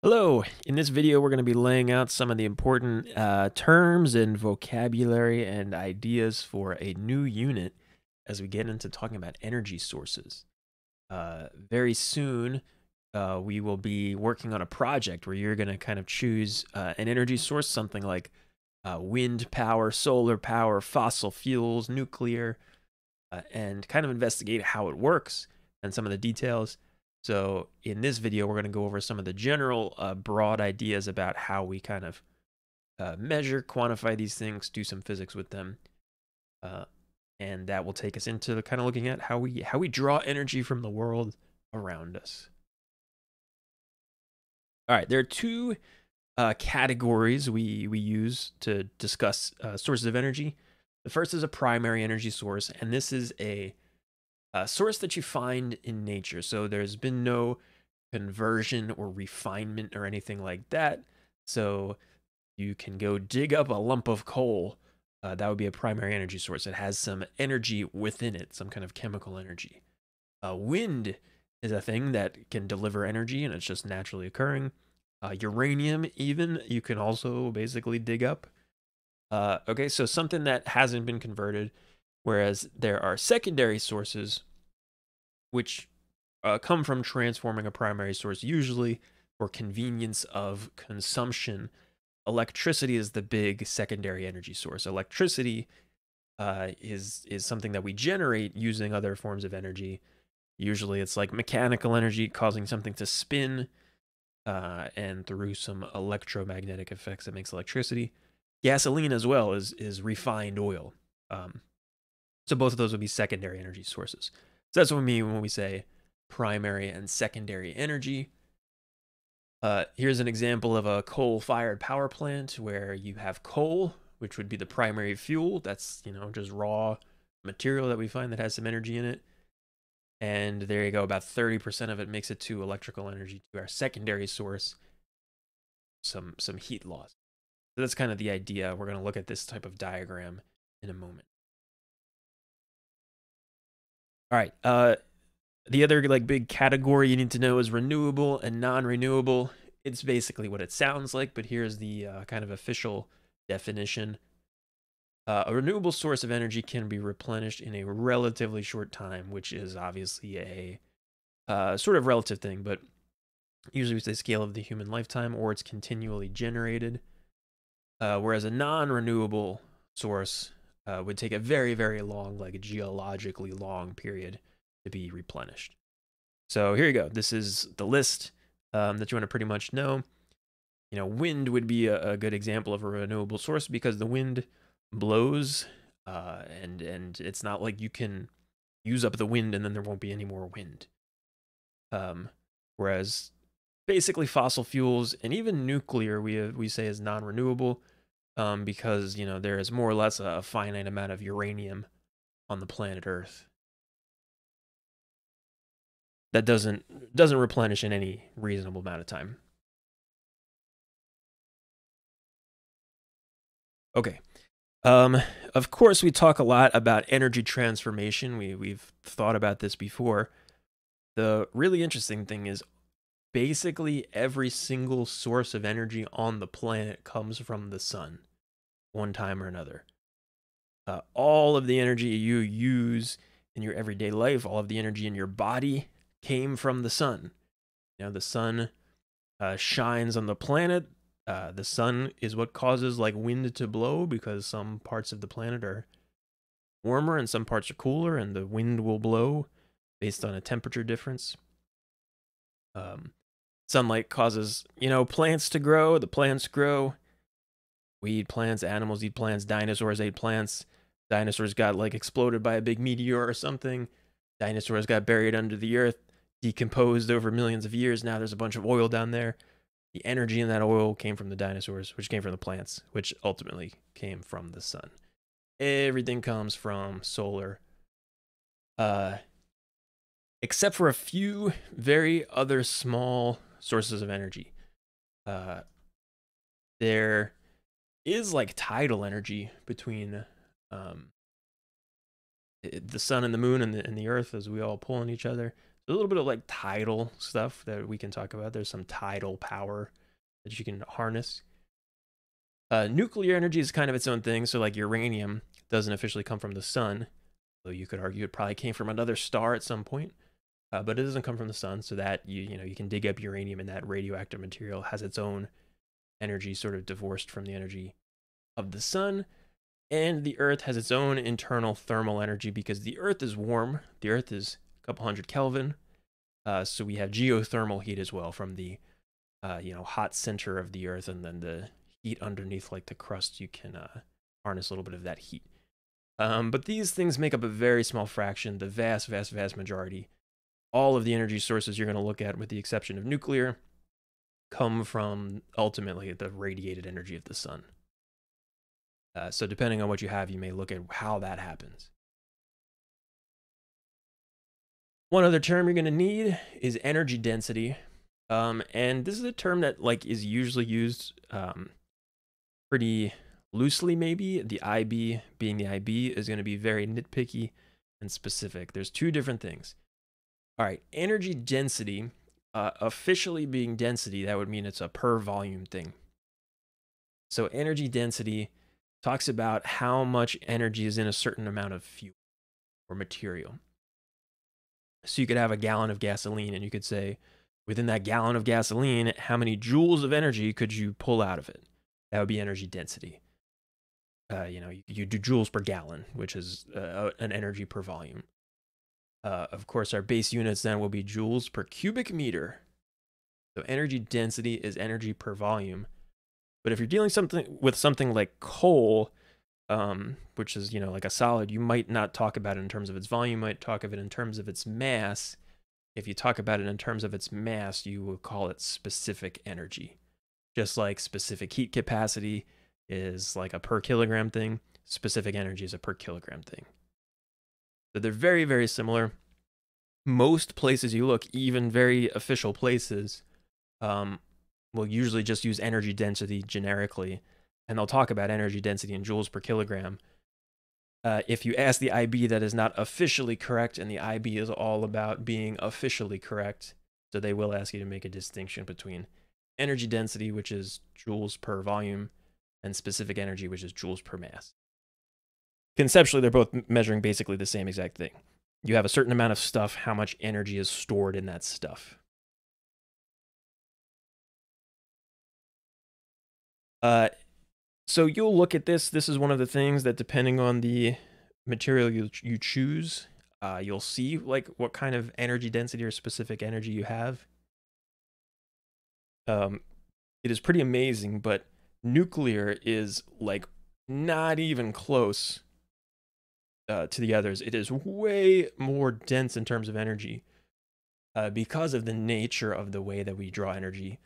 Hello, in this video we're going to be laying out some of the important uh, terms and vocabulary and ideas for a new unit as we get into talking about energy sources. Uh, very soon uh, we will be working on a project where you're going to kind of choose uh, an energy source, something like uh, wind power, solar power, fossil fuels, nuclear, uh, and kind of investigate how it works and some of the details. So in this video, we're going to go over some of the general uh, broad ideas about how we kind of uh, measure, quantify these things, do some physics with them. Uh, and that will take us into kind of looking at how we how we draw energy from the world around us. All right, there are two uh, categories we we use to discuss uh, sources of energy. The first is a primary energy source, and this is a a source that you find in nature. So there's been no conversion or refinement or anything like that. So you can go dig up a lump of coal. Uh, that would be a primary energy source. It has some energy within it, some kind of chemical energy. Uh, wind is a thing that can deliver energy and it's just naturally occurring. Uh, uranium, even, you can also basically dig up. Uh, okay, so something that hasn't been converted whereas there are secondary sources which uh, come from transforming a primary source, usually for convenience of consumption. Electricity is the big secondary energy source. Electricity uh, is is something that we generate using other forms of energy. Usually, it's like mechanical energy causing something to spin, uh, and through some electromagnetic effects that makes electricity. Gasoline as well is is refined oil. Um, so both of those would be secondary energy sources. So that's what we mean when we say primary and secondary energy. Uh, here's an example of a coal-fired power plant where you have coal, which would be the primary fuel. That's, you know, just raw material that we find that has some energy in it. And there you go, about 30% of it makes it to electrical energy to our secondary source, some some heat loss. So that's kind of the idea. We're going to look at this type of diagram in a moment. All right. Uh, the other like big category you need to know is renewable and non-renewable. It's basically what it sounds like, but here's the uh, kind of official definition. Uh, a renewable source of energy can be replenished in a relatively short time, which is obviously a uh, sort of relative thing, but usually we say scale of the human lifetime, or it's continually generated. Uh, whereas a non-renewable source uh, would take a very, very long, like geologically long period to be replenished. So here you go. This is the list um, that you want to pretty much know. You know, wind would be a, a, good example of a renewable source because the wind blows, uh, and and it's not like you can use up the wind and then there won't be any more wind. Um, whereas basically fossil fuels and even nuclear we we say is non-renewable um, because you know there is more or less a finite amount of uranium on the planet Earth that doesn't doesn't replenish in any reasonable amount of time. Okay. Um, of course, we talk a lot about energy transformation. We we've thought about this before. The really interesting thing is basically every single source of energy on the planet comes from the sun one time or another. Uh, all of the energy you use in your everyday life, all of the energy in your body came from the sun. You know, the sun uh, shines on the planet. Uh, the sun is what causes like wind to blow because some parts of the planet are warmer and some parts are cooler, and the wind will blow based on a temperature difference. Um, sunlight causes you know plants to grow. The plants grow we eat plants, animals eat plants, dinosaurs ate plants. Dinosaurs got like exploded by a big meteor or something. Dinosaurs got buried under the earth, decomposed over millions of years. Now there's a bunch of oil down there. The energy in that oil came from the dinosaurs, which came from the plants, which ultimately came from the sun. Everything comes from solar. Uh, except for a few very other small sources of energy. Uh, there is like tidal energy between um, the sun and the moon and the, and the earth as we all pull on each other. a little bit of like tidal stuff that we can talk about. There's some tidal power that you can harness. Uh, nuclear energy is kind of its own thing. So, like uranium doesn't officially come from the sun, though you could argue it probably came from another star at some point. Uh, but it doesn't come from the sun, so that you you know you can dig up uranium and that radioactive material has its own energy, sort of divorced from the energy of the sun. And the Earth has its own internal thermal energy because the Earth is warm. The Earth is a couple hundred Kelvin, uh, so we have geothermal heat as well from the uh, you know hot center of the Earth, and then the heat underneath, like the crust, you can uh, harness a little bit of that heat. Um, but these things make up a very small fraction. The vast, vast, vast majority, all of the energy sources you're going to look at, with the exception of nuclear, come from ultimately the radiated energy of the sun. Uh, so depending on what you have, you may look at how that happens. One other term you're going to need is energy density. Um, and this is a term that like is usually used um, pretty loosely maybe. The IB being the IB is going to be very nitpicky and specific. There's two different things. All right, energy density, uh, officially being density, that would mean it's a per volume thing. So energy density talks about how much energy is in a certain amount of fuel or material. So you could have a gallon of gasoline and you could say, within that gallon of gasoline, how many joules of energy could you pull out of it? That would be energy density. Uh, you know, you, you, do joules per gallon, which is uh, an energy per volume. Uh, of course, our base units then will be joules per cubic meter. So energy density is energy per volume. But if you're dealing something with something like coal, um, which is you know like a solid, you might not talk about it in terms of its volume. You might talk of it in terms of its mass. If you talk about it in terms of its mass, you will call it specific energy. Just like specific heat capacity is like a per kilogram thing, specific energy is a per kilogram thing. So they're very, very similar. Most places you look, even very official places, um, will usually just use energy density generically, and they'll talk about energy density in joules per kilogram. Uh, if you ask the IB that is not officially correct, and the IB is all about being officially correct, so they will ask you to make a distinction between energy density, which is joules per volume, and specific energy, which is joules per mass. Conceptually, they're both measuring basically the same exact thing. You have a certain amount of stuff, how much energy is stored in that stuff. Uh, so you'll look at this. This is one of the things that, depending on the material you you choose, uh, you'll see like what kind of energy density or specific energy you have. Um, it is pretty amazing, but nuclear is like not even close uh, to the others. It is way more dense in terms of energy uh, because of the nature of the way that we draw energy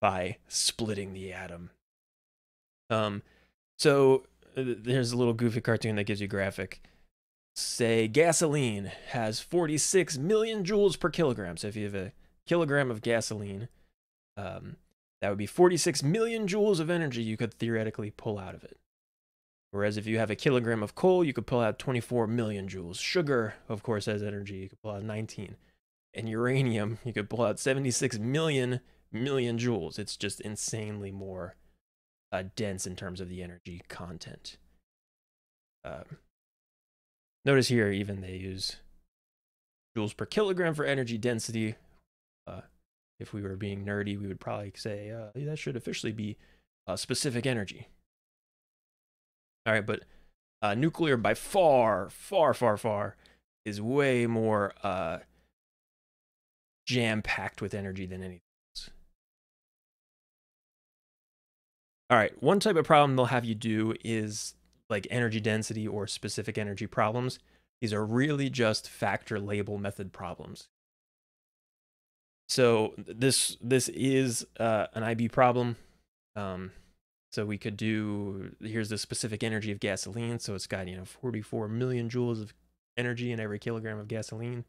by splitting the atom. Um, so uh, there's a little goofy cartoon that gives you graphic. Say gasoline has 46 million joules per kilogram. So if you have a kilogram of gasoline, um, that would be 46 million joules of energy you could theoretically pull out of it. Whereas if you have a kilogram of coal, you could pull out 24 million joules. Sugar, of course, has energy. You could pull out 19. And uranium, you could pull out 76 million million joules. It's just insanely more uh, dense in terms of the energy content. Uh, notice here, even they use joules per kilogram for energy density. Uh, if we were being nerdy, we would probably say uh, that should officially be uh, specific energy. All right, but uh, nuclear by far, far, far, far is way more uh, jam packed with energy than anything else. All right, one type of problem they'll have you do is like energy density or specific energy problems. These are really just factor label method problems. So this this is uh, an IB problem. Um, so we could do here's the specific energy of gasoline. So it's got you know 44 million joules of energy in every kilogram of gasoline.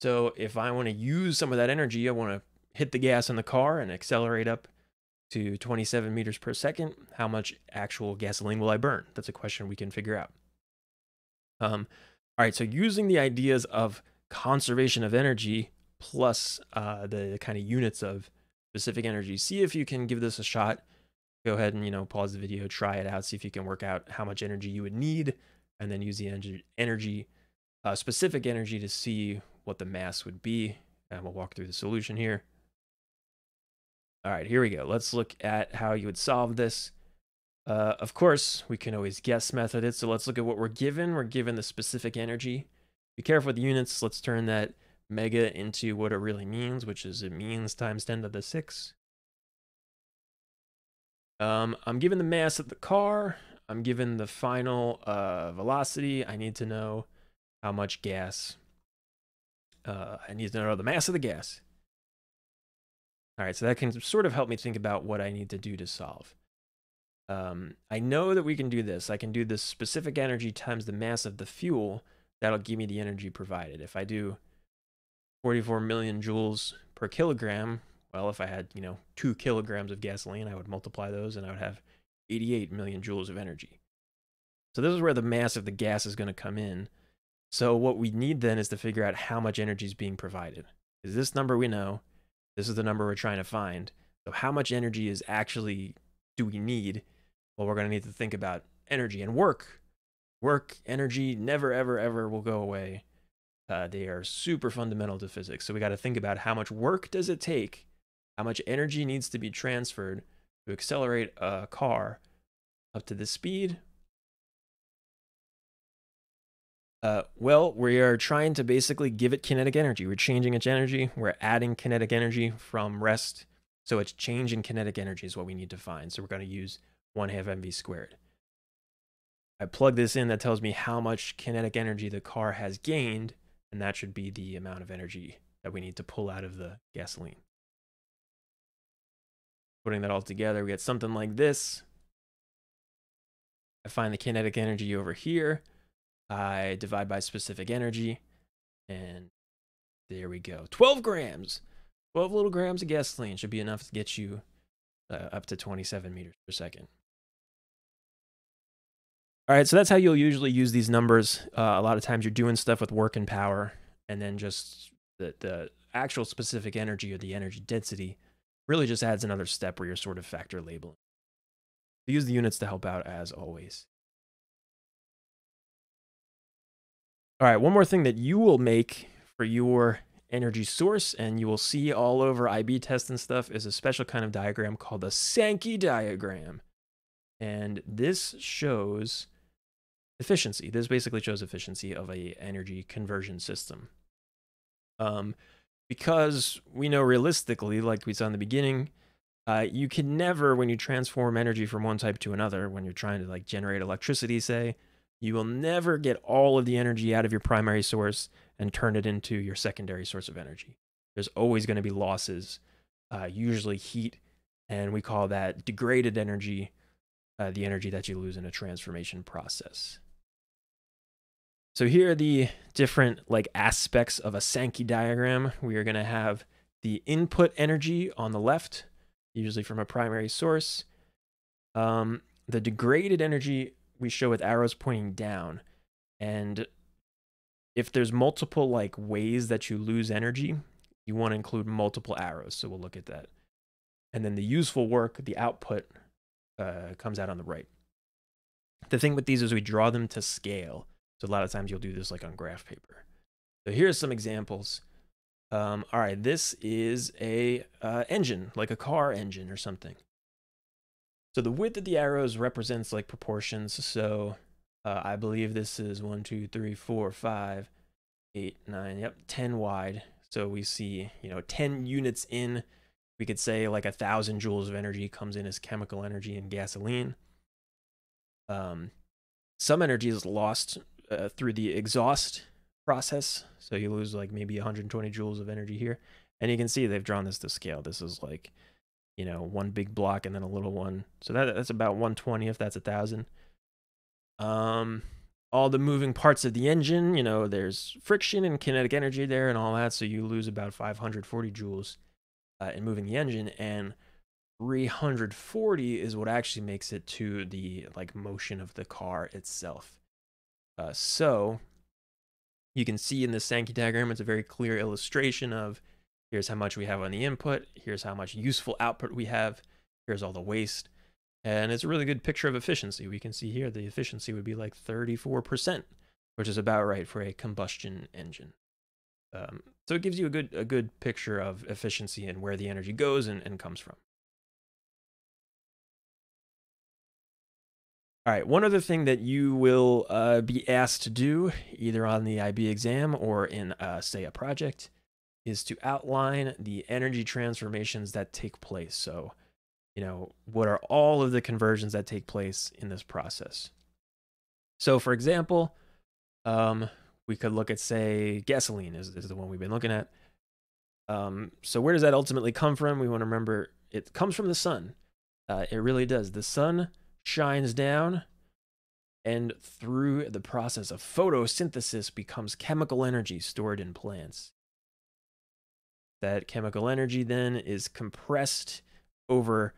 So if I want to use some of that energy, I want to hit the gas in the car and accelerate up to 27 meters per second. How much actual gasoline will I burn? That's a question we can figure out. Um, all right, so using the ideas of conservation of energy plus uh, the kind of units of specific energy. See if you can give this a shot. Go ahead and you know pause the video, try it out, see if you can work out how much energy you would need, and then use the energy, energy uh, specific energy to see what the mass would be. And we'll walk through the solution here. All right, here we go. Let's look at how you would solve this. Uh, of course, we can always guess method it. So let's look at what we're given. We're given the specific energy. Be careful with the units. Let's turn that mega into what it really means, which is it means times 10 to the 6. Um, I'm given the mass of the car. I'm given the final uh, velocity. I need to know how much gas. Uh, I need to know the mass of the gas. All right, so that can sort of help me think about what I need to do to solve. Um, I know that we can do this. I can do this specific energy times the mass of the fuel. That'll give me the energy provided. If I do 44 million joules per kilogram. Well, if I had, you know, two kilograms of gasoline, I would multiply those and I would have 88 million joules of energy. So this is where the mass of the gas is going to come in. So what we need then is to figure out how much energy is being provided. Is this number we know? This is the number we're trying to find. So how much energy is actually do we need? Well, we're going to need to think about energy and work. Work, energy, never, ever, ever will go away. Uh, they are super fundamental to physics. So we got to think about how much work does it take, how much energy needs to be transferred to accelerate a car up to this speed. Uh, well, we are trying to basically give it kinetic energy. We're changing its energy. We're adding kinetic energy from rest. So it's changing kinetic energy is what we need to find. So we're going to use 1 half mv squared. I plug this in that tells me how much kinetic energy the car has gained and that should be the amount of energy that we need to pull out of the gasoline. Putting that all together, we get something like this. I find the kinetic energy over here. I divide by specific energy, and there we go. 12 grams. 12 little grams of gasoline should be enough to get you uh, up to 27 meters per second. All right, so that's how you'll usually use these numbers. Uh, a lot of times you're doing stuff with work and power, and then just the, the actual specific energy or the energy density really just adds another step where you're sort of factor labeling. Use the units to help out as always. All right, one more thing that you will make for your energy source and you will see all over IB tests and stuff is a special kind of diagram called the Sankey diagram. And this shows efficiency. This basically shows efficiency of a energy conversion system. Um, because we know realistically, like we saw in the beginning, uh, you can never, when you transform energy from one type to another, when you're trying to like generate electricity, say, you will never get all of the energy out of your primary source and turn it into your secondary source of energy. There's always going to be losses, uh, usually heat, and we call that degraded energy, uh, the energy that you lose in a transformation process. So here are the different like aspects of a Sankey diagram. We are going to have the input energy on the left, usually from a primary source. Um, the degraded energy we show with arrows pointing down. And if there's multiple like ways that you lose energy, you want to include multiple arrows. So we'll look at that. And then the useful work, the output, uh, comes out on the right. The thing with these is we draw them to scale. So a lot of times you'll do this like on graph paper. So here's some examples. Um, all right, this is a uh, engine, like a car engine or something. So the width of the arrows represents like proportions. So uh, I believe this is one, two, three, four, five, eight, nine, yep, 10 wide. So we see, you know, 10 units in. We could say like a thousand joules of energy comes in as chemical energy in gasoline. Um, some energy is lost uh, through the exhaust process. So you lose like maybe 120 joules of energy here. And you can see they've drawn this to scale. This is like, you know, one big block and then a little one. So that, that's about 120 if that's a thousand. Um, all the moving parts of the engine, you know, there's friction and kinetic energy there and all that. So you lose about 540 joules uh, in moving the engine. And 340 is what actually makes it to the like motion of the car itself. Uh, so You can see in this Sankey diagram, it's a very clear illustration of here's how much we have on the input, here's how much useful output we have, here's all the waste. And it's a really good picture of efficiency. We can see here the efficiency would be like 34%, which is about right for a combustion engine. Um, so it gives you a good a good picture of efficiency and where the energy goes and, and comes from. All right, one other thing that you will uh, be asked to do, either on the IB exam or in, uh, say, a project, is to outline the energy transformations that take place. So, you know, what are all of the conversions that take place in this process? So, for example, um, we could look at, say, gasoline is, is the one we've been looking at. Um, so, where does that ultimately come from? We want to remember it comes from the sun. Uh, it really does. The sun shines down and through the process of photosynthesis becomes chemical energy stored in plants. That chemical energy then is compressed over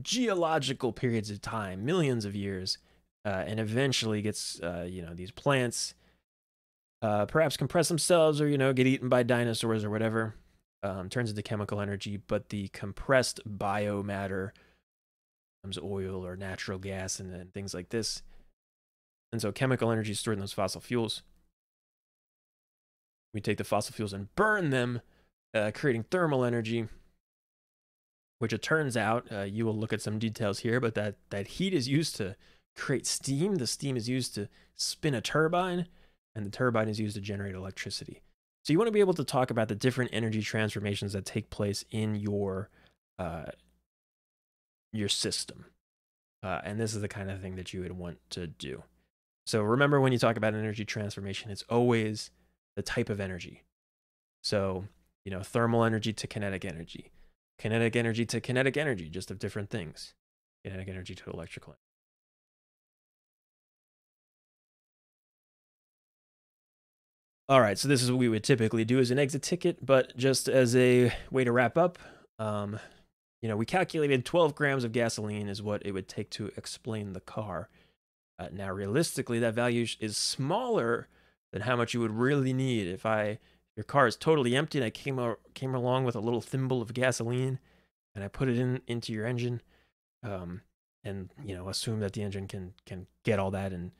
geological periods of time, millions of years, uh, and eventually gets, uh, you know, these plants uh, perhaps compress themselves or, you know, get eaten by dinosaurs or whatever, um, turns into chemical energy, but the compressed biomatter becomes oil or natural gas and, things like this. And so chemical energy is stored in those fossil fuels. We take the fossil fuels and burn them, uh, creating thermal energy, which it turns out, uh, you will look at some details here, but that, that heat is used to create steam. The steam is used to spin a turbine, and the turbine is used to generate electricity. So you want to be able to talk about the different energy transformations that take place in your uh, your system. Uh, and this is the kind of thing that you would want to do. So remember when you talk about energy transformation, it's always the type of energy. So, you know, thermal energy to kinetic energy, kinetic energy to kinetic energy, just of different things, kinetic energy to electrical. All right, so this is what we would typically do as an exit ticket, but just as a way to wrap up, um, you know, we calculated 12 grams of gasoline is what it would take to explain the car. Uh, now, realistically, that value is smaller than how much you would really need. If I, your car is totally empty, and I came came along with a little thimble of gasoline, and I put it in into your engine, um, and you know, assume that the engine can can get all that and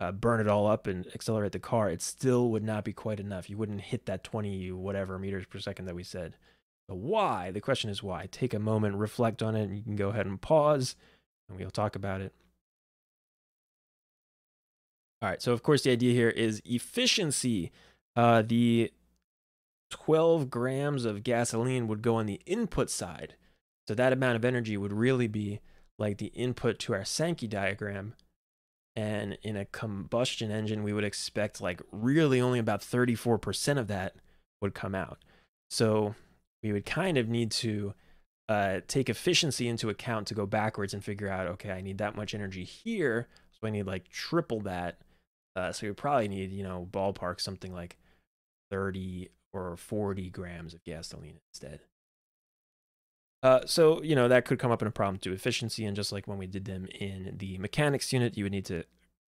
uh, burn it all up and accelerate the car, it still would not be quite enough. You wouldn't hit that 20 whatever meters per second that we said. The why, the question is why. Take a moment, reflect on it, and you can go ahead and pause, and we'll talk about it. All right, so of course the idea here is efficiency. Uh, the 12 grams of gasoline would go on the input side. So that amount of energy would really be like the input to our Sankey diagram. And in a combustion engine, we would expect like really only about 34% of that would come out. So we would kind of need to uh, take efficiency into account to go backwards and figure out, okay, I need that much energy here, so I need like triple that. Uh, so we probably need, you know, ballpark something like 30 or 40 grams of gasoline instead. Uh, so, you know, that could come up in a problem to efficiency. And just like when we did them in the mechanics unit, you would need to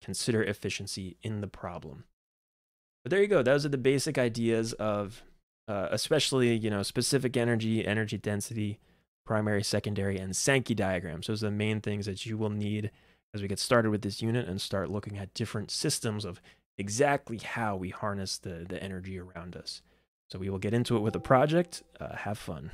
consider efficiency in the problem. But there you go. Those are the basic ideas of uh, especially you know specific energy, energy density, primary, secondary, and Sankey diagrams. Those are the main things that you will need as we get started with this unit and start looking at different systems of exactly how we harness the, the energy around us. So we will get into it with a project. Uh, have fun.